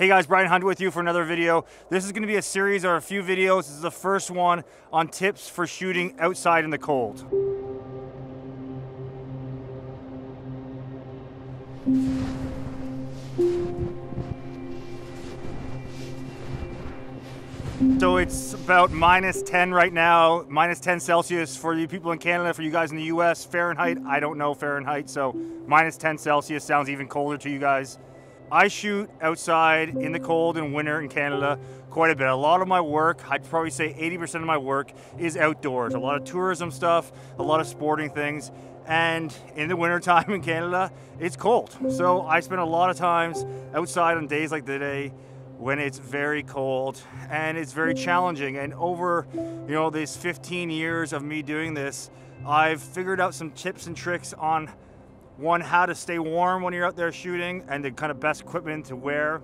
Hey guys, Brian Hunt with you for another video. This is gonna be a series or a few videos. This is the first one on tips for shooting outside in the cold. So it's about minus 10 right now, minus 10 Celsius for you people in Canada, for you guys in the US. Fahrenheit, I don't know Fahrenheit, so minus 10 Celsius sounds even colder to you guys. I shoot outside in the cold in winter in Canada quite a bit. A lot of my work, I'd probably say 80% of my work is outdoors. A lot of tourism stuff, a lot of sporting things. And in the wintertime in Canada, it's cold. So I spend a lot of times outside on days like today when it's very cold and it's very challenging. And over, you know, these 15 years of me doing this, I've figured out some tips and tricks on one, how to stay warm when you're out there shooting and the kind of best equipment to wear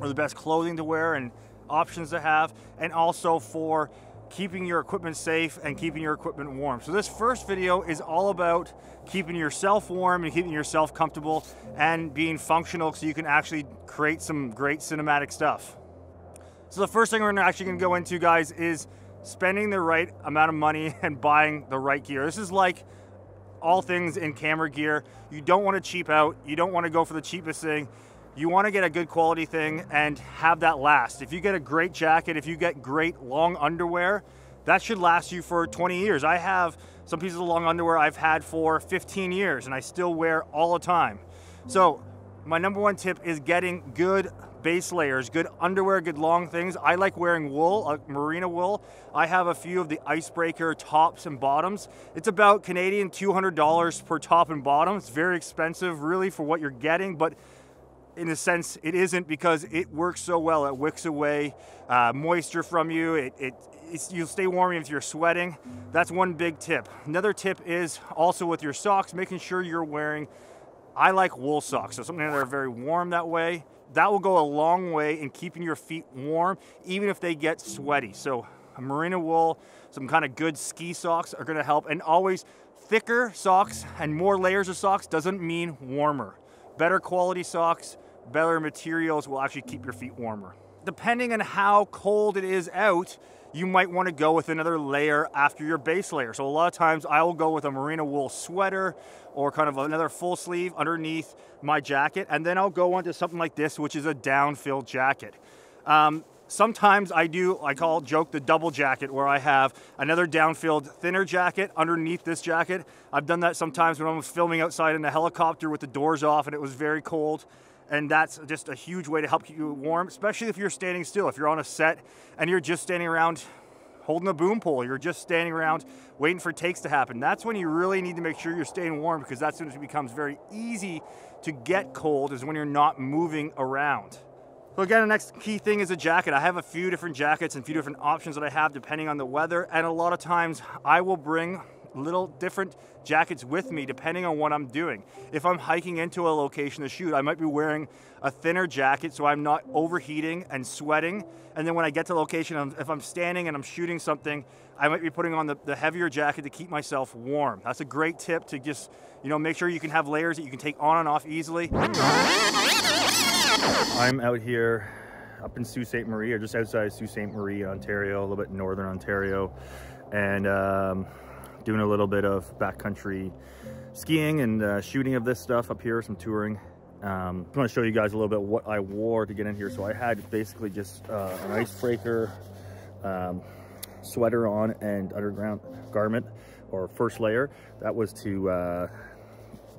or the best clothing to wear and options to have, and also for keeping your equipment safe and keeping your equipment warm. So this first video is all about keeping yourself warm and keeping yourself comfortable and being functional so you can actually create some great cinematic stuff. So the first thing we're actually gonna go into guys is spending the right amount of money and buying the right gear. This is like all things in camera gear. You don't want to cheap out. You don't want to go for the cheapest thing. You want to get a good quality thing and have that last. If you get a great jacket, if you get great long underwear, that should last you for 20 years. I have some pieces of long underwear I've had for 15 years and I still wear all the time. So my number one tip is getting good base layers, good underwear, good long things. I like wearing wool, uh, merino wool. I have a few of the icebreaker tops and bottoms. It's about Canadian $200 per top and bottom. It's very expensive really for what you're getting, but in a sense it isn't because it works so well. It wicks away uh, moisture from you. It, it you'll stay warm if you're sweating. That's one big tip. Another tip is also with your socks, making sure you're wearing I like wool socks, so something that are very warm that way. That will go a long way in keeping your feet warm, even if they get sweaty. So merino wool, some kind of good ski socks are gonna help. And always thicker socks and more layers of socks doesn't mean warmer. Better quality socks, better materials will actually keep your feet warmer. Depending on how cold it is out, you might want to go with another layer after your base layer. So a lot of times I will go with a merino wool sweater or kind of another full sleeve underneath my jacket. And then I'll go onto something like this, which is a down-filled jacket. Um, sometimes I do, I call joke the double jacket where I have another down-filled thinner jacket underneath this jacket. I've done that sometimes when I was filming outside in a helicopter with the doors off and it was very cold and that's just a huge way to help keep you warm, especially if you're standing still. If you're on a set and you're just standing around holding a boom pole, you're just standing around waiting for takes to happen. That's when you really need to make sure you're staying warm because that's when it becomes very easy to get cold is when you're not moving around. So again, the next key thing is a jacket. I have a few different jackets and a few different options that I have depending on the weather. And a lot of times I will bring little different jackets with me depending on what I'm doing. If I'm hiking into a location to shoot, I might be wearing a thinner jacket so I'm not overheating and sweating. And then when I get to location, if I'm standing and I'm shooting something, I might be putting on the, the heavier jacket to keep myself warm. That's a great tip to just, you know, make sure you can have layers that you can take on and off easily. I'm out here up in Sault Ste. Marie, or just outside Sault Ste. Marie, Ontario, a little bit northern Ontario. And um, doing a little bit of backcountry skiing and uh, shooting of this stuff up here, some touring. Um, I want to show you guys a little bit what I wore to get in here. So I had basically just uh, an icebreaker um, sweater on and underground garment or first layer. That was to, uh,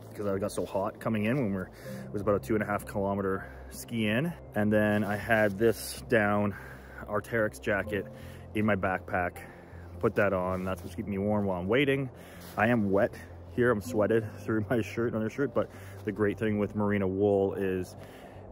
because I got so hot coming in when we we're, it was about a two and a half kilometer ski in. And then I had this down Arc'teryx jacket in my backpack put that on. That's what's keeping me warm while I'm waiting. I am wet here. I'm sweated through my shirt, and undershirt, but the great thing with merino wool is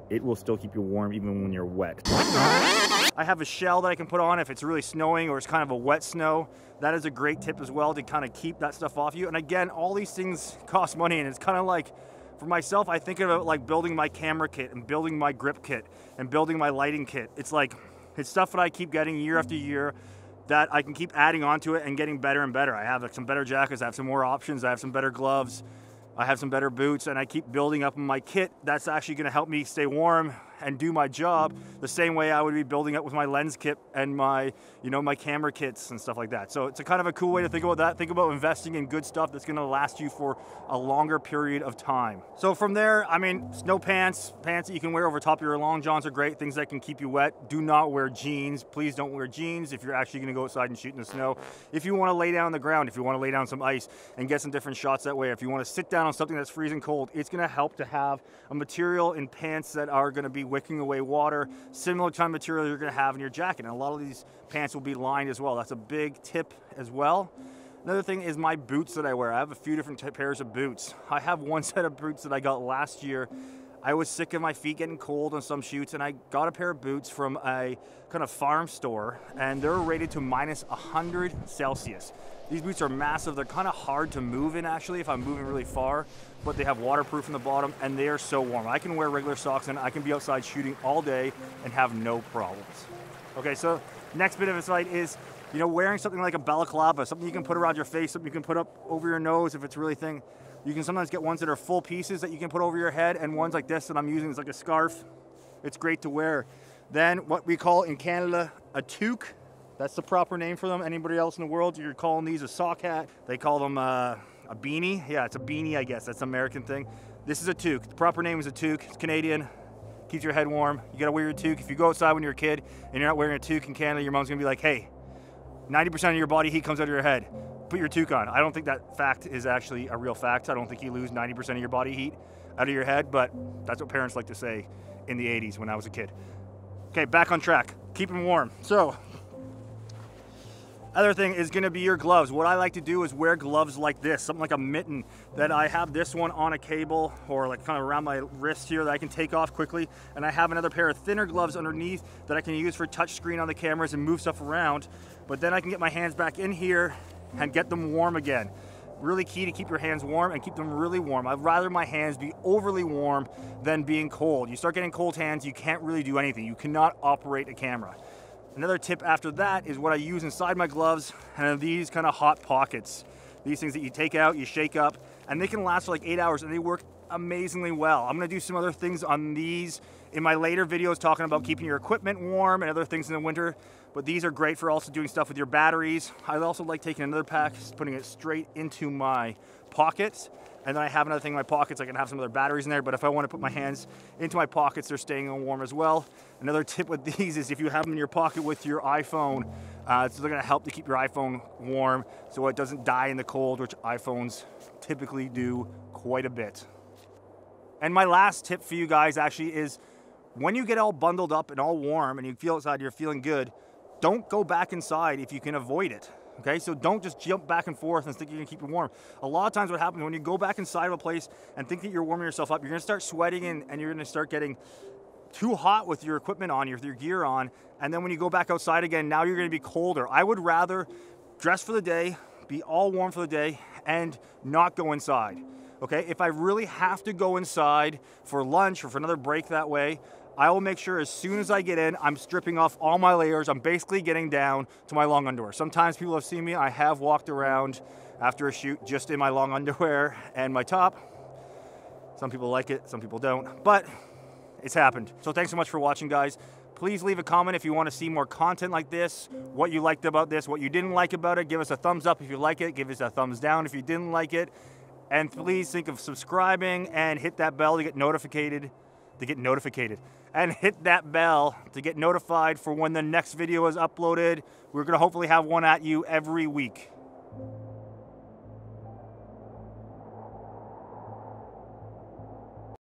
it will still keep you warm even when you're wet. I have a shell that I can put on if it's really snowing or it's kind of a wet snow. That is a great tip as well to kind of keep that stuff off you. And again, all these things cost money and it's kind of like, for myself, I think of like building my camera kit and building my grip kit and building my lighting kit. It's like, it's stuff that I keep getting year after year that I can keep adding onto it and getting better and better. I have like, some better jackets, I have some more options, I have some better gloves, I have some better boots, and I keep building up my kit. That's actually gonna help me stay warm, and do my job the same way I would be building up with my lens kit and my, you know, my camera kits and stuff like that. So it's a kind of a cool way to think about that. Think about investing in good stuff that's gonna last you for a longer period of time. So from there, I mean, snow pants, pants that you can wear over top of your long johns are great, things that can keep you wet. Do not wear jeans. Please don't wear jeans if you're actually gonna go outside and shoot in the snow. If you wanna lay down on the ground, if you wanna lay down some ice and get some different shots that way, if you wanna sit down on something that's freezing cold, it's gonna help to have a material in pants that are gonna be wicking away water, similar kind of material you're gonna have in your jacket. And a lot of these pants will be lined as well. That's a big tip as well. Another thing is my boots that I wear. I have a few different pairs of boots. I have one set of boots that I got last year. I was sick of my feet getting cold on some shoots, and I got a pair of boots from a kind of farm store, and they're rated to minus 100 Celsius. These boots are massive. They're kind of hard to move in actually if I'm moving really far, but they have waterproof in the bottom, and they are so warm. I can wear regular socks, and I can be outside shooting all day and have no problems. Okay, so next bit of advice is you know, wearing something like a balaclava, something you can put around your face, something you can put up over your nose if it's really thing. You can sometimes get ones that are full pieces that you can put over your head and ones like this that I'm using is like a scarf. It's great to wear. Then what we call in Canada a toque. That's the proper name for them. Anybody else in the world, you're calling these a sock hat. They call them uh, a beanie. Yeah, it's a beanie, I guess. That's an American thing. This is a toque. The proper name is a toque. It's Canadian. Keeps your head warm. You gotta wear your toque. If you go outside when you're a kid and you're not wearing a toque in Canada, your mom's gonna be like, hey, 90% of your body heat comes out of your head. Put your toque on. I don't think that fact is actually a real fact. I don't think you lose 90% of your body heat out of your head, but that's what parents like to say in the 80s when I was a kid. Okay, back on track. Keep them warm. So, other thing is gonna be your gloves. What I like to do is wear gloves like this, something like a mitten that I have this one on a cable or like kind of around my wrist here that I can take off quickly. And I have another pair of thinner gloves underneath that I can use for touch screen on the cameras and move stuff around. But then I can get my hands back in here and get them warm again. Really key to keep your hands warm and keep them really warm. I'd rather my hands be overly warm than being cold. You start getting cold hands, you can't really do anything. You cannot operate a camera. Another tip after that is what I use inside my gloves and these kind of hot pockets. These things that you take out, you shake up, and they can last for like eight hours and they work amazingly well. I'm gonna do some other things on these in my later videos talking about keeping your equipment warm and other things in the winter, but these are great for also doing stuff with your batteries. I also like taking another pack, putting it straight into my pockets and then I have another thing in my pockets. I can have some other batteries in there, but if I want to put my hands into my pockets, they're staying warm as well. Another tip with these is if you have them in your pocket with your iPhone, uh, so they're gonna help to keep your iPhone warm so it doesn't die in the cold, which iPhones typically do quite a bit. And my last tip for you guys actually is when you get all bundled up and all warm and you feel outside, you're feeling good, don't go back inside if you can avoid it. Okay, so don't just jump back and forth and think you're gonna keep it warm. A lot of times what happens when you go back inside of a place and think that you're warming yourself up, you're gonna start sweating and, and you're gonna start getting too hot with your equipment on, with your gear on, and then when you go back outside again, now you're gonna be colder. I would rather dress for the day, be all warm for the day, and not go inside. Okay, if I really have to go inside for lunch or for another break that way, I will make sure as soon as I get in, I'm stripping off all my layers. I'm basically getting down to my long underwear. Sometimes people have seen me, I have walked around after a shoot just in my long underwear and my top. Some people like it, some people don't, but it's happened. So thanks so much for watching, guys. Please leave a comment if you want to see more content like this, what you liked about this, what you didn't like about it. Give us a thumbs up if you like it, give us a thumbs down if you didn't like it. And please think of subscribing and hit that bell to get notified to get notified and hit that bell to get notified for when the next video is uploaded. We're gonna hopefully have one at you every week.